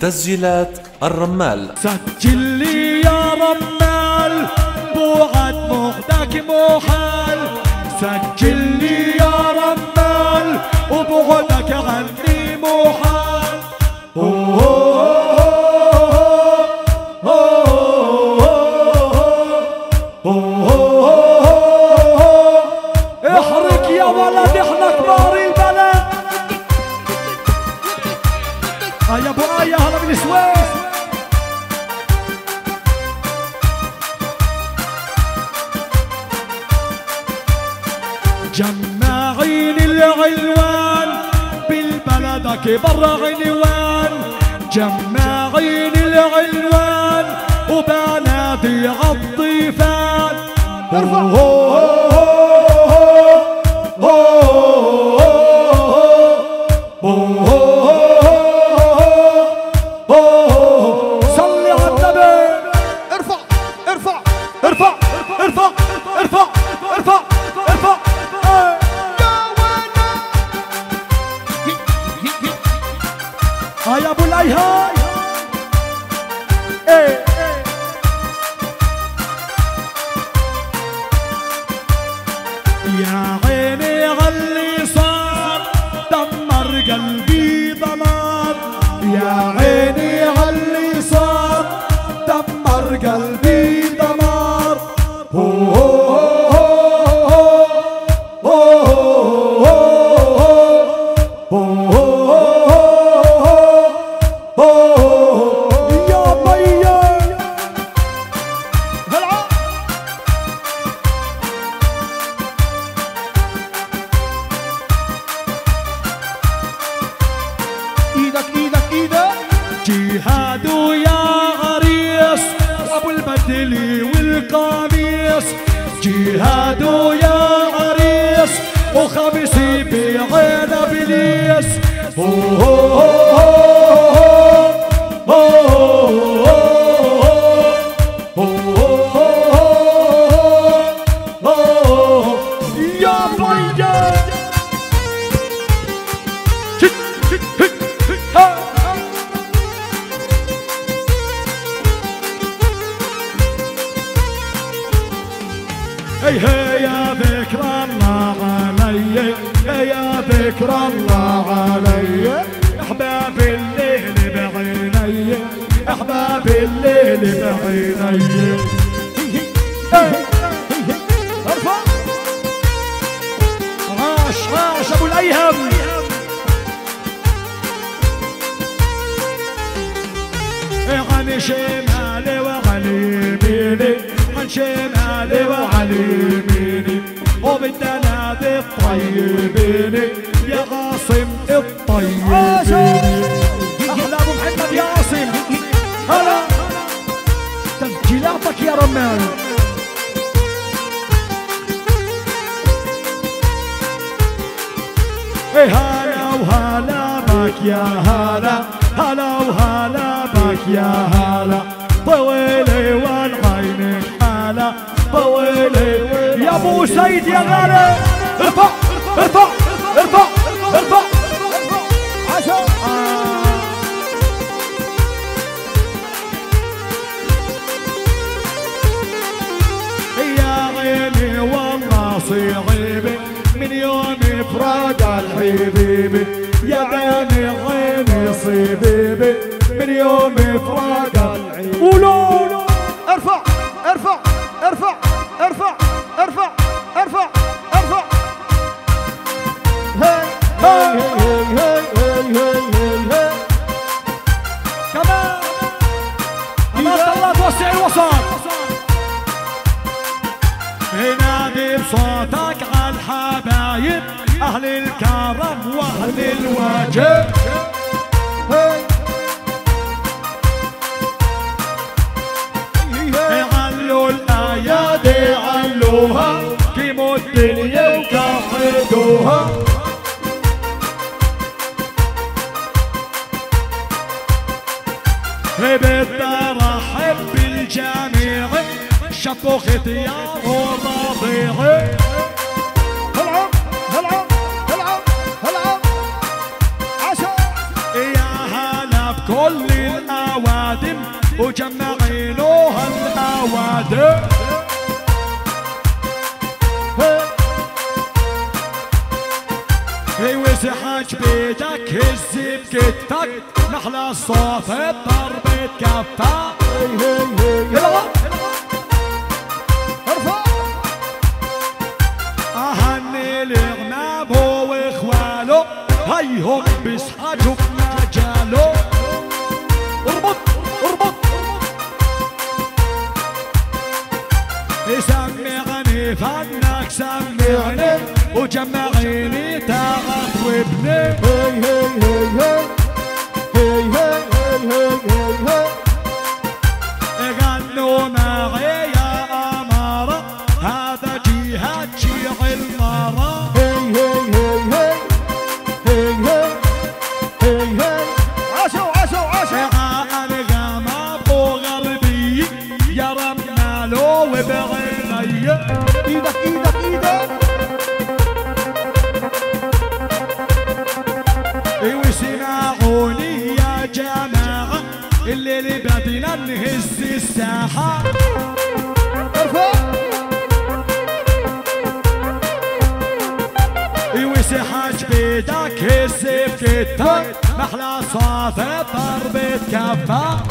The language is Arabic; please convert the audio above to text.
تسجيلات الرمال سجل لي يا رمال بوعد مغدك محال سجل لي يا رمال وبعدك عني محال يا ولد البلد من السويس جماعين العنوان بالبلد كبر عنوان جماعين العنوان وبنادي عالضيفان ارفع ابو يا عيني علي صار دمر قلبي البدلي والقميص. جهاد يا عريس وخميسي بعين ابليس. يا ذكر الله علي. أحباب الليل بعيني. أحباب الليل بعيني. ارفع عاش عاش أبو الايهم عن شمالي وعن يميني عن شمالي وعن يميني وبالدنادي الطيبين يا غاصم الطيبين. أحلى أبو محمد يا عاصم. هلا. تسجيلاتك يا رمان. إيه هلا وهلا بك يا هلا. هلا وهلا بك يا هلا. طويلي والعين حالة. طويلي يا أبو سيد يا غالي. ارفع ارفع ارفع ارفع عشان يا عيني والله صعيبي من يوم فراق الحبيبي نادي بصوتك على الحبايب أهل الكرم وأهل الواجب. علوا الأيادي علوها كيمو الدنيا وكحدوها بالترحب بالجميع. شطو ختيار وطبيعي هالعب هالعب هالعب هالعب يا هلا بكل الاوادم وجمعينوها الاوادم يوز حاج بيدك هز بكتك نحلى الصوت الضرب تكفى هي هي هي هو واخواله هيهم بيسحجوا بمجاله اربط اربط. سمعني فنك سمعني وجمعيني تعب وابني هي هي هي هي هي هي هي هي هي غنوا معي إيدك إيدك إيدك وسمعوني يا جماعة الليل بدنا نهز الساحة. ارفع بيدك هز بكتك محلى صافي ضربة كفة